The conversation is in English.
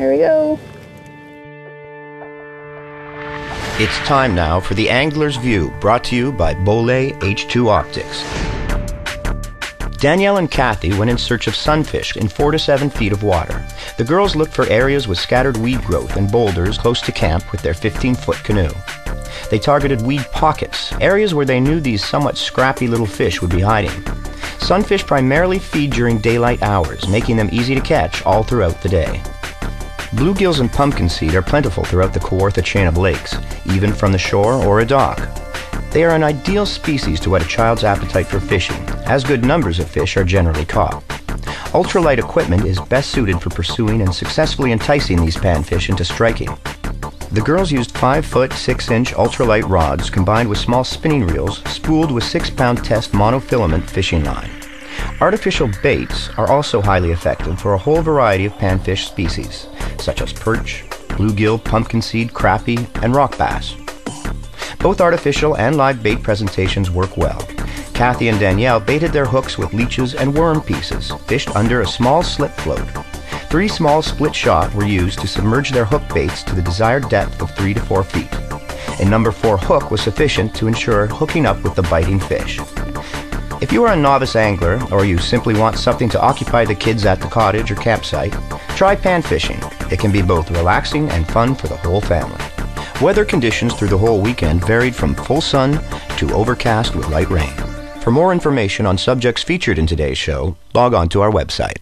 There we go. It's time now for the Angler's View, brought to you by Bollé H2 Optics. Danielle and Kathy went in search of sunfish in four to seven feet of water. The girls looked for areas with scattered weed growth and boulders close to camp with their 15 foot canoe. They targeted weed pockets, areas where they knew these somewhat scrappy little fish would be hiding. Sunfish primarily feed during daylight hours, making them easy to catch all throughout the day. Bluegills and pumpkin seed are plentiful throughout the Kawartha chain of lakes, even from the shore or a dock. They are an ideal species to whet a child's appetite for fishing, as good numbers of fish are generally caught. Ultralight equipment is best suited for pursuing and successfully enticing these panfish into striking. The girls used 5 foot 6 inch ultralight rods combined with small spinning reels spooled with 6 pound test monofilament fishing line. Artificial baits are also highly effective for a whole variety of panfish species, such as perch, bluegill, pumpkin seed, crappie, and rock bass. Both artificial and live bait presentations work well. Kathy and Danielle baited their hooks with leeches and worm pieces, fished under a small slip float. Three small split shot were used to submerge their hook baits to the desired depth of 3 to 4 feet. A number 4 hook was sufficient to ensure hooking up with the biting fish. If you are a novice angler or you simply want something to occupy the kids at the cottage or campsite, try pan fishing. It can be both relaxing and fun for the whole family. Weather conditions through the whole weekend varied from full sun to overcast with light rain. For more information on subjects featured in today's show, log on to our website.